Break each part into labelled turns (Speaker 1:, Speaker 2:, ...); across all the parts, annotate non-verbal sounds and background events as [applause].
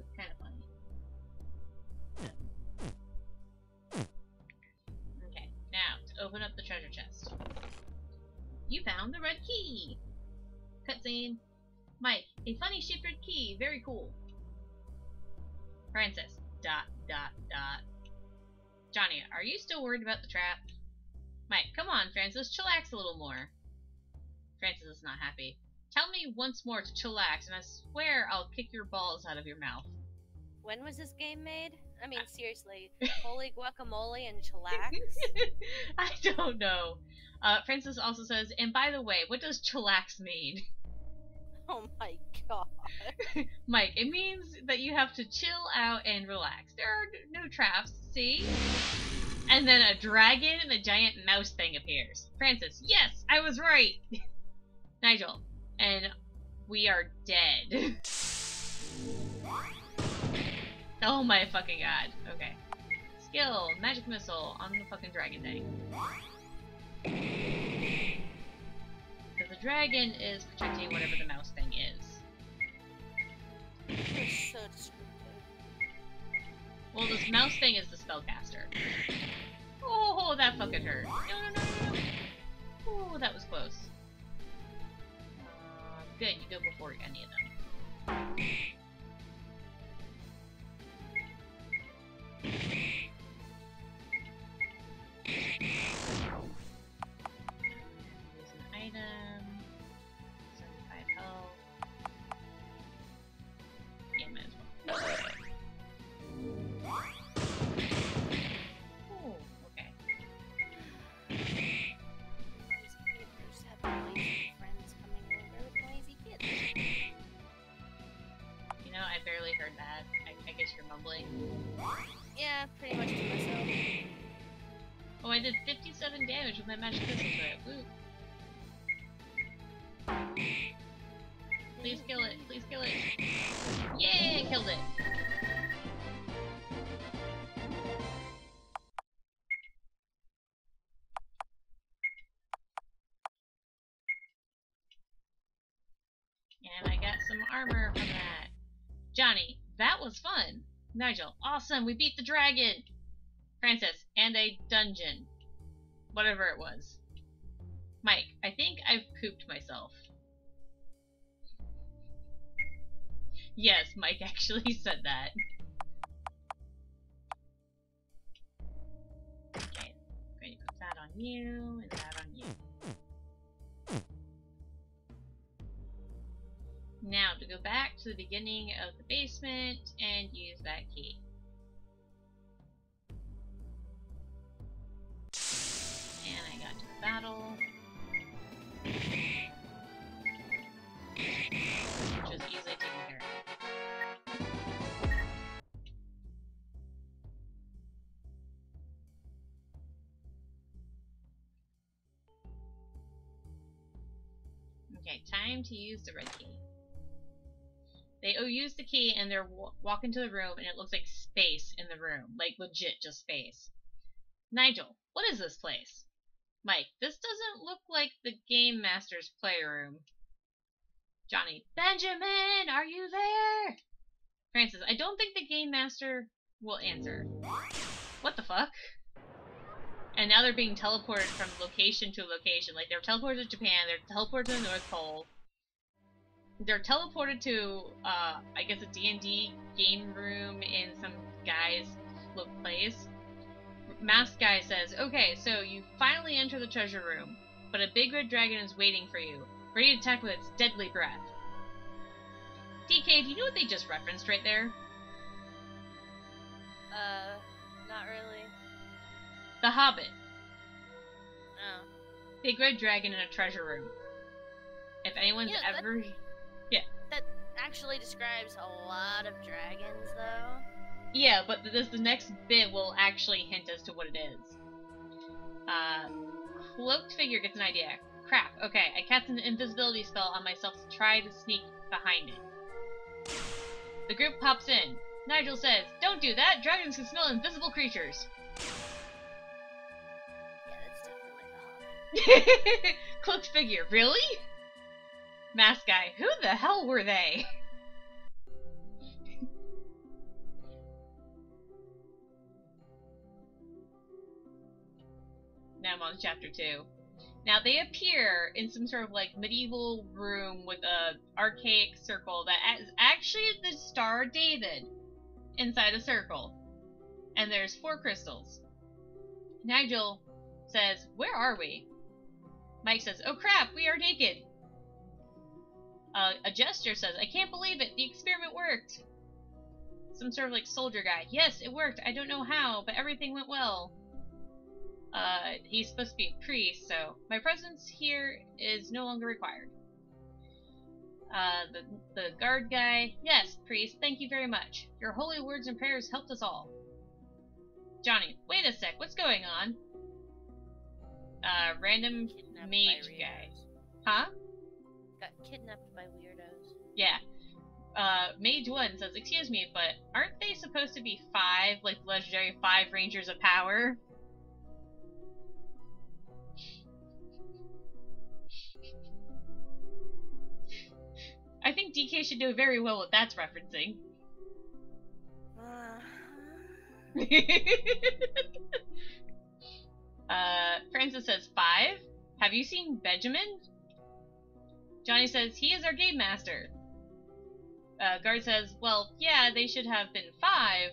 Speaker 1: it's kind of funny. Okay, now to open up the treasure chest. You found the red key! Cutscene. Mike, a funny shaped key. Very cool. Francis. Dot, dot, dot. Johnny, are you still worried about the trap? Mike, come on, Francis, chillax a little more. Francis is not happy. Tell me once more to chillax, and I swear I'll kick your balls out of your mouth.
Speaker 2: When was this game made? I mean, [laughs] seriously, holy guacamole and chillax. [laughs]
Speaker 1: I don't know. Uh, Francis also says, and by the way, what does chillax mean? [laughs]
Speaker 2: Oh my god.
Speaker 1: Mike, it means that you have to chill out and relax. There are no traps, see? And then a dragon and a giant mouse thing appears. Francis, yes, I was right! Nigel, and we are dead. oh my fucking god. Okay. Skill, magic missile on the fucking dragon thing. So the dragon is protecting whatever the mouse thing is.
Speaker 2: You're so descriptive.
Speaker 1: Well, this mouse thing is the spellcaster. Oh, that fucking hurt. No, no, no, no. Oh, that was close. Good, you go before any of them. I, I you're mumbling.
Speaker 2: Yeah, pretty much to myself.
Speaker 1: Oh, I did 57 damage with my magic pistol to it. Woo. Please kill it. Please kill it. Yay! Killed it. And I got some armor from that. Johnny, that was fun. Nigel, awesome. We beat the dragon. Francis, and a dungeon. Whatever it was. Mike, I think I've pooped myself. Yes, Mike [laughs] actually said that. Okay, I'm going to put that on you, and that back to the beginning of the basement and use that key. And I got to the battle. Which was easily taken care of. Okay, time to use the red key. They use the key and they're wa- walk into the room and it looks like space in the room. Like legit just space. Nigel, what is this place? Mike, this doesn't look like the Game Master's playroom. Johnny, Benjamin, are you there? Francis, I don't think the Game Master will answer. What the fuck? And now they're being teleported from location to location. Like, they're teleported to Japan, they're teleported to the North Pole. They're teleported to, uh, I guess a D&D game room in some guy's lo- place. Masked guy says, Okay, so you finally enter the treasure room, but a big red dragon is waiting for you, ready to attack with its deadly breath. DK, do you know what they just referenced right there?
Speaker 2: Uh, not really.
Speaker 1: The Hobbit.
Speaker 2: Oh.
Speaker 1: Big red dragon in a treasure room. If anyone's ever.
Speaker 2: That actually describes a lot of dragons, though.
Speaker 1: Yeah, but this the next bit will actually hint as to what it is. Uh, cloaked figure gets an idea. Crap. Okay, I cast an invisibility spell on myself to try to sneak behind it. The group pops in. Nigel says, "Don't do that. Dragons can smell invisible creatures."
Speaker 2: Yeah, that's definitely the [laughs]
Speaker 1: cloaked figure, really? Mask guy, who the hell were they? [laughs] On chapter two. Now they appear in some sort of like medieval room with a archaic circle that is actually the Star David inside a circle, and there's four crystals. Nigel says, "Where are we?" Mike says, "Oh crap, we are naked." Uh, a jester says, "I can't believe it. The experiment worked." Some sort of like soldier guy. Yes, it worked. I don't know how, but everything went well. Uh, he's supposed to be a priest, so my presence here is no longer required. Uh, the, the guard guy, yes, priest, thank you very much. Your holy words and prayers helped us all. Johnny, wait a sec, what's going on? Uh, random
Speaker 2: Kidnapped
Speaker 1: mage guy. Huh?
Speaker 2: Got kidnapped by weirdos.
Speaker 1: Yeah. Uh, Mage 1 says, excuse me, but aren't they supposed to be five, like legendary five rangers of power? Think DK should know very well what that's referencing. [laughs] uh, Francis says, five? Have you seen Benjamin? Johnny says, he is our game master. Uh, Guard says, well, yeah, they should have been five,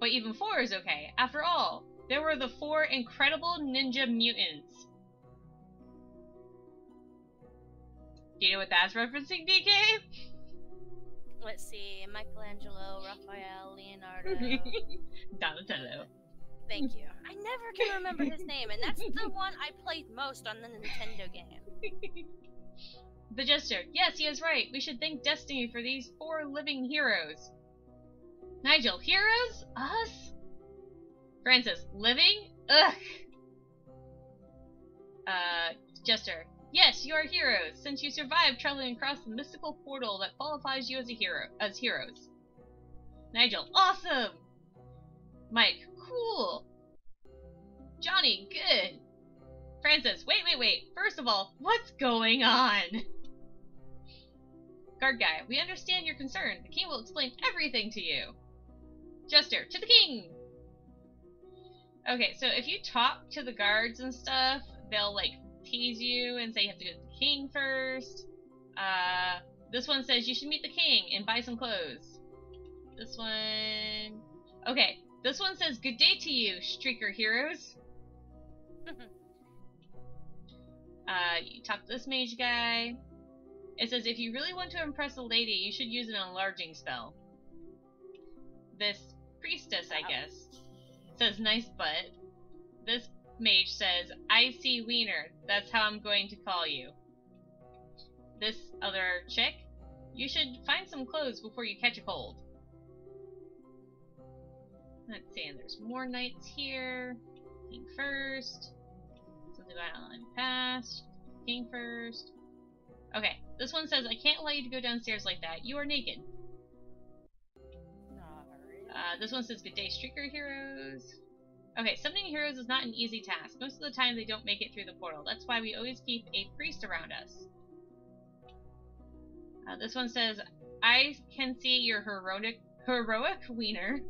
Speaker 1: but even four is okay. After all, there were the four incredible ninja mutants. Do you know what that's referencing, DK?
Speaker 2: Let's see, Michelangelo, Raphael, Leonardo. [laughs]
Speaker 1: Donatello.
Speaker 2: Thank you. I never can remember his name, and that's the [laughs] one I played most on the Nintendo game.
Speaker 1: The Jester. Yes, he is right. We should thank Destiny for these four living heroes. Nigel, heroes? Us? Francis, living? Ugh. Uh, Jester. Yes, you are heroes, since you survived traveling across the mystical portal that qualifies you as a hero as heroes. Nigel, awesome! Mike, cool! Johnny, good! Francis, wait, wait, wait. First of all, what's going on? Guard guy, we understand your concern. The king will explain everything to you. Jester, to the king! Okay, so if you talk to the guards and stuff, they'll like tease you and say you have to go to the king first. Uh, this one says you should meet the king and buy some clothes. This one. Okay, this one says good day to you, streaker heroes. [laughs] Uh, you talk to this mage guy. It says if you really want to impress a lady, you should use an enlarging spell. This priestess, I
Speaker 2: Wow.
Speaker 1: guess, says nice butt. This mage says, I see wiener. That's how I'm going to call you. This other chick, you should find some clothes before you catch a cold. Let's see, and there's more knights here. King first. Something about online past. King first. Okay, this one says, I can't allow you to go downstairs like that. You are naked. Uh, this one says, Good day, Streaker Heroes. Okay, summoning heroes is not an easy task. Most of the time they don't make it through the portal. That's why we always keep a priest around us. Uh, this one says, I can see your heroic, heroic wiener.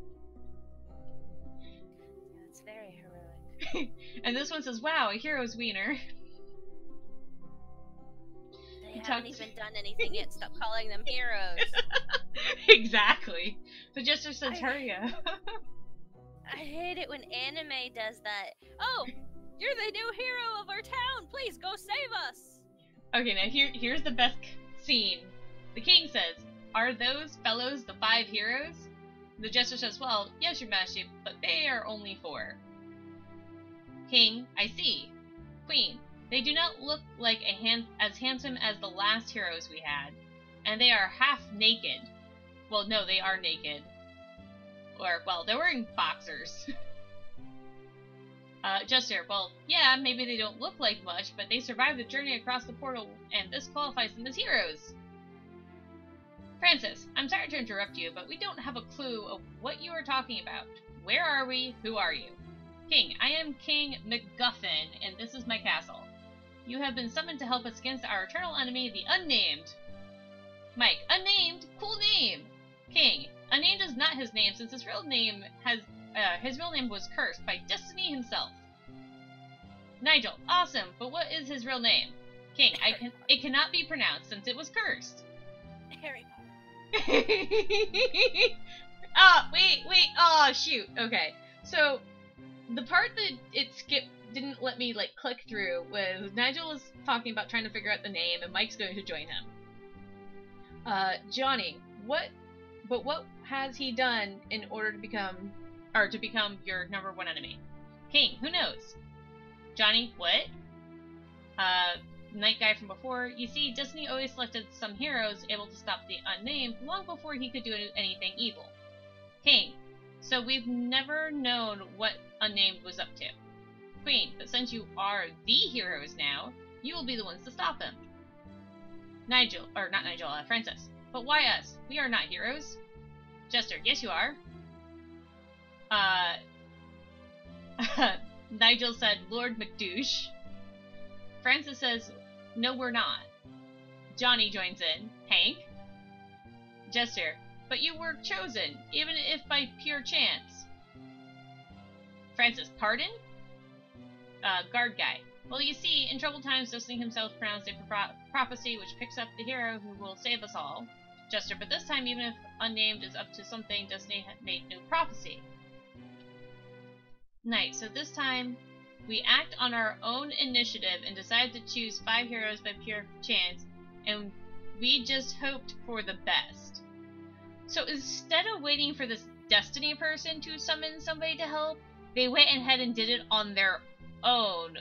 Speaker 2: That's very heroic. [laughs]
Speaker 1: and this one says, Wow, a hero's wiener.
Speaker 2: They haven't even done anything yet. Stop calling them [laughs] heroes.
Speaker 1: exactly. The Jester says,
Speaker 2: I-
Speaker 1: Hurry up. [laughs]
Speaker 2: I hate it when anime does that. Oh, you're the new hero of our town. Please go save us.
Speaker 1: Okay, now here here's the best scene. The king says, "Are those fellows the five heroes?" The jester says, "Well, yes, your majesty, but they are only four. King, I see. Queen, they do not look like a hand- as handsome as the last heroes we had, and they are half naked. Well, no, they are naked. Or, well, they're wearing boxers." [laughs] Uh, Jester, well, yeah, maybe they don't look like much, but they survived the journey across the portal, and this qualifies them as heroes. Francis, I'm sorry to interrupt you, but we don't have a clue of what you are talking about. Where are we? Who are you? King, I am King MacGuffin, and this is my castle. You have been summoned to help us against our eternal enemy, the Unnamed. Mike, Unnamed? Cool name! King, Unnamed is not his name, since his real name has uh, his real name was cursed by Destiny himself. Nigel, awesome, but what is his real name? King, I can it cannot be pronounced since it was cursed.
Speaker 2: Harry Potter.
Speaker 1: oh, [laughs] wait, wait. Oh, shoot. Okay. So, the part that it skipped didn't let me, like, click through was Nigel was talking about trying to figure out the name, and Mike's going to join him. Uh, Johnny, what, but what has he done in order to become, or to become your number one enemy? King, who knows? Johnny, what? Uh, Knight Guy from before, you see, Destiny always selected some heroes able to stop the unnamed long before he could do anything evil. King, so we've never known what unnamed was up to. Queen, but since you are the heroes now, you will be the ones to stop them. Nigel, or not Nigel, uh, Francis. But why us? We are not heroes. Jester, yes you are. Uh, [laughs] Nigel said Lord McDouche. Francis says, no we're not. Johnny joins in. Hank? Jester, but you were chosen, even if by pure chance. Francis, pardon? Uh, guard guy. Well, you see, in troubled times, Destiny himself pronounced a pro prophecy which picks up the hero who will save us all. Jester, but this time, even if unnamed is up to something, Destiny made no prophecy. Knight, so this time, we act on our own initiative and decide to choose five heroes by pure chance, and we just hoped for the best. So instead of waiting for this Destiny person to summon somebody to help, they went ahead and did it on their own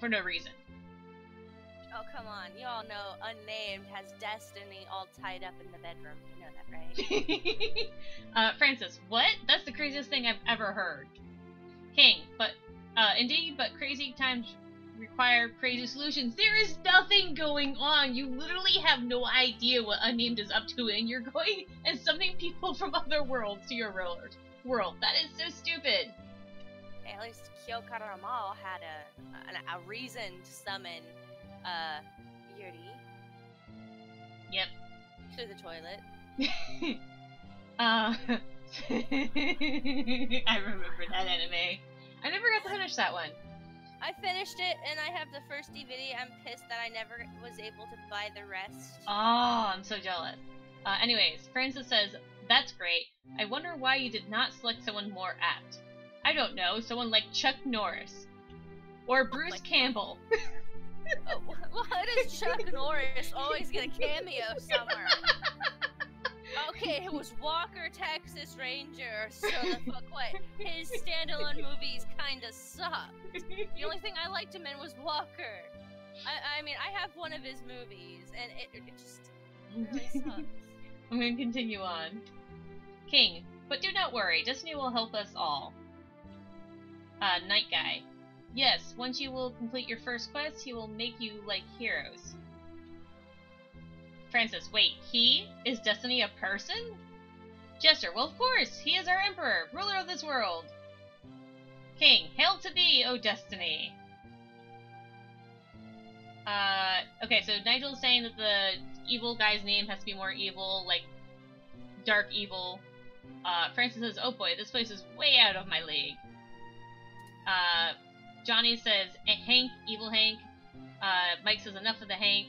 Speaker 1: for no reason.
Speaker 2: Oh, come on. You all know Unnamed has Destiny all tied up in the bedroom. You know that,
Speaker 1: right? [laughs] uh, Francis, what? That's the craziest thing I've ever heard. King, but, uh, indeed, but crazy times require crazy solutions. There is nothing going on. You literally have no idea what Unnamed is up to, and you're going and summoning people from [laughs] other worlds to your world. World. That is so stupid.
Speaker 2: At least Kyokara Ramal had a, a, a reason to summon uh, Yuri.
Speaker 1: Yep.
Speaker 2: To the toilet. [laughs]
Speaker 1: uh, [laughs] I remember that anime. I never got to finish that one.
Speaker 2: I finished it and I have the first DVD. I'm pissed that I never was able to buy the rest.
Speaker 1: Oh, I'm so jealous. Uh, anyways, Francis says, That's great. I wonder why you did not select someone more apt. I don't know, someone like Chuck Norris. Or oh Bruce oh Campbell. [laughs]
Speaker 2: oh, [laughs] why does Chuck Norris always get a cameo somewhere? Okay, it was Walker, Texas Ranger. So the [laughs] fuck what? His standalone movies kinda sucked. The only thing I liked him in was Walker. I, I mean, I have one of his movies, and it, it just really [laughs] sucks.
Speaker 1: I'm gonna continue on. King, but do not worry, Destiny will help us all. Uh, Knight Guy. Yes, once you will complete your first quest, he will make you like heroes. Francis, wait, he? Is Destiny a person? Jester, well of course, he is our emperor, ruler of this world. King, hail to thee, O Destiny! Uh, okay, so Nigel's saying that the evil guy's name has to be more evil, like dark evil. Uh, Francis says, oh boy, this place is way out of my league. Uh, Johnny says, eh, Hank, evil Hank. Uh, Mike says, enough of the Hank.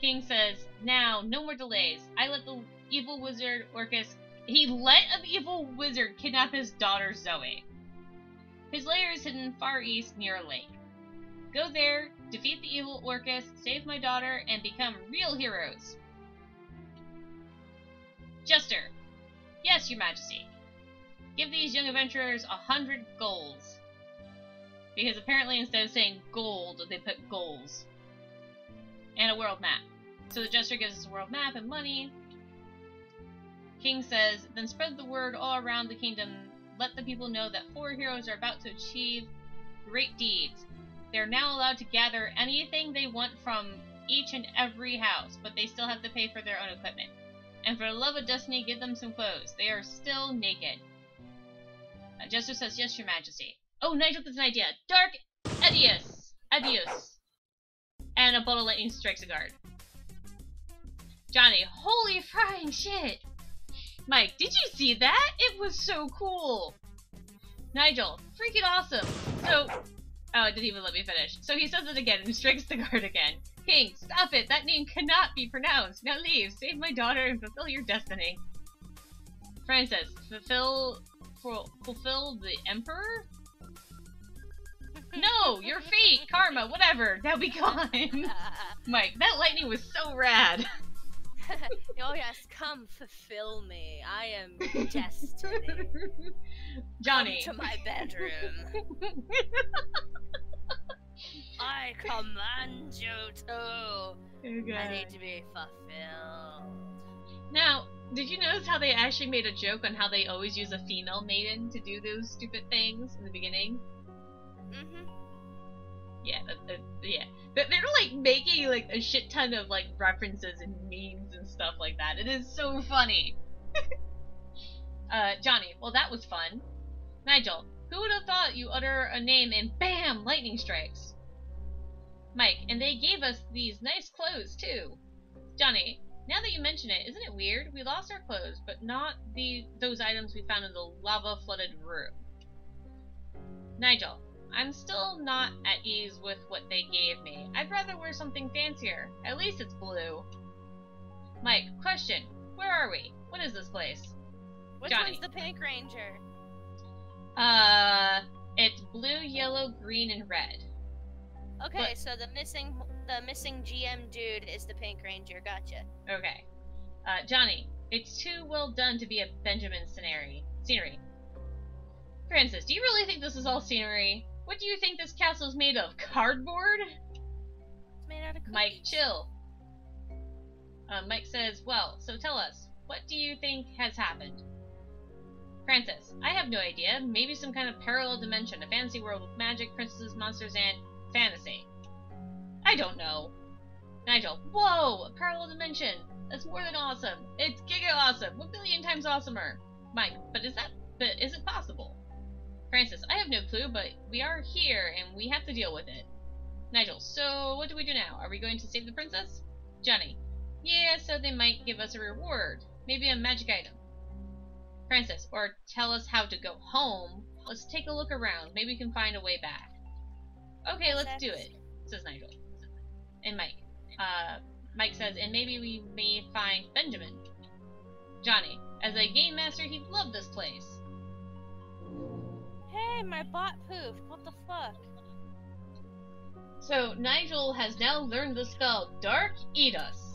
Speaker 1: King says, now, no more delays. I let the evil wizard Orcus. He let an evil wizard kidnap his daughter Zoe. His lair is hidden far east near a lake. Go there, defeat the evil Orcus, save my daughter, and become real heroes. Jester. Yes, your majesty. Give these young adventurers a hundred goals. Because apparently instead of saying gold, they put goals. And a world map. So the Jester gives us a world map and money. King says, Then spread the word all around the kingdom. Let the people know that four heroes are about to achieve great deeds. They are now allowed to gather anything they want from each and every house, but they still have to pay for their own equipment. And for the love of Destiny, give them some clothes. They are still naked. Uh, Jester says, Yes, your majesty. Oh, Nigel gets an idea. Dark Adios. Adios. And a bolt of lightning strikes a guard. Johnny, holy frying shit! Mike, did you see that? It was so cool! Nigel, freaking awesome. So, oh, it didn't even let me finish. So he says it again and strikes the guard again. King, stop it! That name cannot be pronounced. Now leave, save my daughter, and fulfill your destiny. Francis, fulfill, fulfill the emperor. No, your fate, karma, whatever. Now be gone. [laughs] Mike, that lightning was so rad. [laughs]
Speaker 2: oh yes, come fulfill me. I am destiny. [laughs]
Speaker 1: Johnny.
Speaker 2: Come to my bedroom. I command you to.
Speaker 1: Okay.
Speaker 2: I need to be fulfilled.
Speaker 1: Now, did you notice how they actually made a joke on how they always use a female maiden to do those stupid things in the beginning?
Speaker 2: Mm-hmm.
Speaker 1: Yeah, yeah. They're, they're like making like a shit ton of like references and memes and stuff like that. It is so funny. [laughs] uh, Johnny, well that was fun. Nigel, who would have thought you utter a name and BAM! Lightning strikes. Mike, and they gave us these nice clothes too. Johnny, now that you mention it, isn't it weird? We lost our clothes, but not the those items we found in the lava-flooded room. Nigel, I'm still not at ease with what they gave me. I'd rather wear something fancier. At least it's blue. Mike, question. Where are we? What is this place?
Speaker 2: Which
Speaker 1: Johnny.
Speaker 2: one's the Pink Ranger?
Speaker 1: Uh, it's blue, yellow, green, and red.
Speaker 2: Okay,
Speaker 1: What?
Speaker 2: so the missing the missing GM dude is the Pink Ranger. Gotcha.
Speaker 1: Okay. Uh, Johnny, it's too well done to be a Benjamin scenery. Scenery. Francis, do you really think this is all scenery? What do you think this castle is made of? Cardboard?
Speaker 2: It's made out of cookies.
Speaker 1: Mike, chill. Uh, Mike says, Well, so tell us, what do you think has happened? Francis, I have no idea. Maybe some kind of parallel dimension, a fantasy world with magic, princesses, monsters, and fantasy. I don't know. Nigel, whoa, a parallel dimension. That's more than awesome. It's giga awesome. One billion times awesomer. Mike, but is that, but is it possible? Francis, I have no clue, but we are here and we have to deal with it. Nigel, so what do we do now? Are we going to save the princess? Johnny, yeah, so they might give us a reward. Maybe a magic item. Francis, or tell us how to go home. Let's take a look around. Maybe we can find a way back. Okay, let's do it, says Nigel. And Mike. Uh, Mike says, and maybe we may find Benjamin. Johnny, as a game master, he'd love this place.
Speaker 2: Hey, my bot poofed. What the fuck?
Speaker 1: So Nigel has now learned the spell Dark Eat Us.